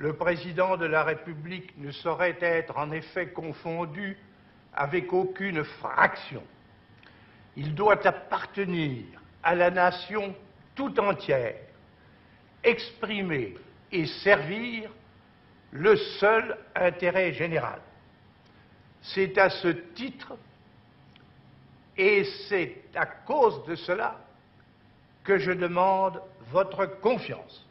Le président de la République ne saurait être en effet confondu avec aucune fraction. Il doit appartenir à la nation tout entière, exprimer et servir le seul intérêt général. C'est à ce titre et c'est à cause de cela que je demande votre confiance.